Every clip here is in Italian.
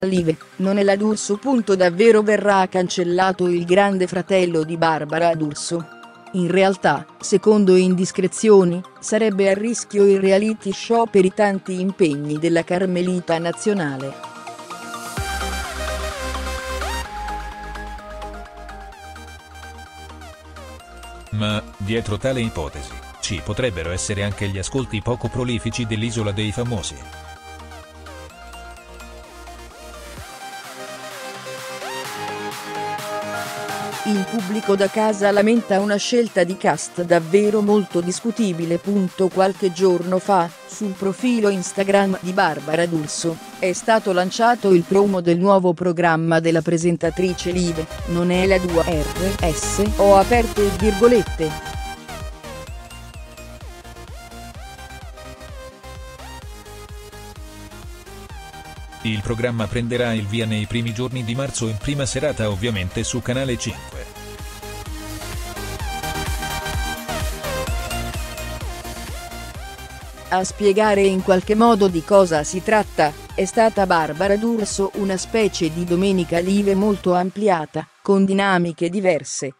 Live, non è la D'Urso. Davvero verrà cancellato il grande fratello di Barbara D'Urso. In realtà, secondo indiscrezioni, sarebbe a rischio il reality show per i tanti impegni della Carmelita nazionale. Ma, dietro tale ipotesi, ci potrebbero essere anche gli ascolti poco prolifici dell'Isola dei Famosi. Il pubblico da casa lamenta una scelta di cast davvero molto discutibile. Qualche giorno fa, sul profilo Instagram di Barbara D'Urso, è stato lanciato il promo del nuovo programma della presentatrice Live, non è la 2RS, ho aperte virgolette. Il programma prenderà il via nei primi giorni di marzo in prima serata ovviamente su Canale 5. A spiegare in qualche modo di cosa si tratta, è stata Barbara D'Urso una specie di Domenica Live molto ampliata, con dinamiche diverse,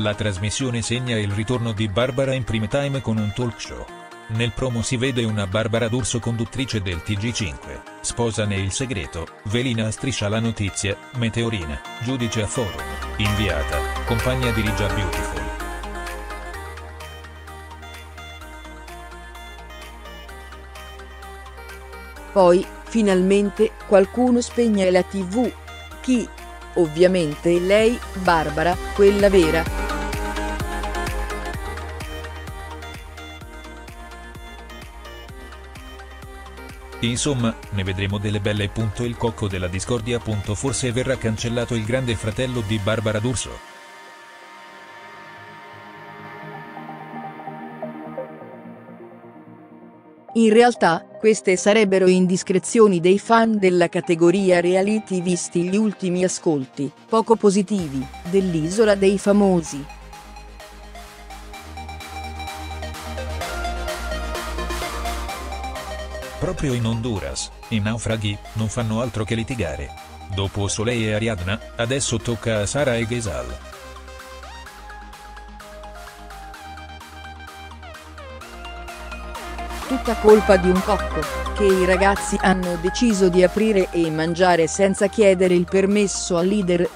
La trasmissione segna il ritorno di Barbara in prime time con un talk show. Nel promo si vede una Barbara D'Urso conduttrice del TG5, sposa nel segreto, velina a striscia la notizia, meteorina, giudice a forum, inviata, compagna di Rigia Beautiful. Poi, finalmente, qualcuno spegne la tv. Chi? Ovviamente lei, Barbara, quella vera. Insomma, ne vedremo delle belle. Il cocco della discordia. Forse verrà cancellato il grande fratello di Barbara D'Urso. In realtà, queste sarebbero indiscrezioni dei fan della categoria reality visti gli ultimi ascolti, poco positivi, dell'Isola dei Famosi. Proprio in Honduras, i naufraghi non fanno altro che litigare. Dopo Soleil e Ariadna, adesso tocca a Sara e Gesal. Tutta colpa di un cocco, che i ragazzi hanno deciso di aprire e mangiare senza chiedere il permesso al leader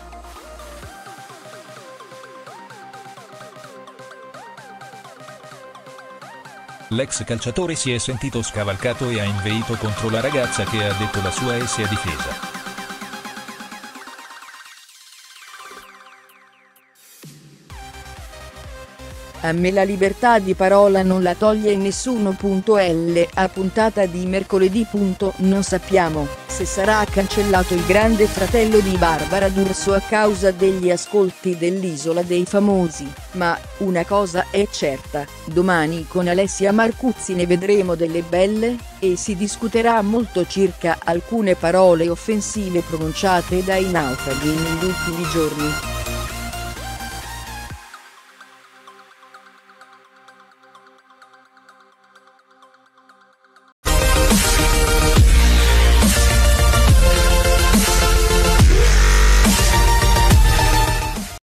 L'ex calciatore si è sentito scavalcato e ha inveito contro la ragazza che ha detto la sua e si è difesa. A me la libertà di parola non la toglie nessuno. L a puntata di mercoledì. Non sappiamo se sarà cancellato il grande fratello di Barbara D'Urso a causa degli ascolti dell'Isola dei Famosi, ma una cosa è certa, domani con Alessia Marcuzzi ne vedremo delle belle, e si discuterà molto circa alcune parole offensive pronunciate dai naufraghi negli ultimi giorni.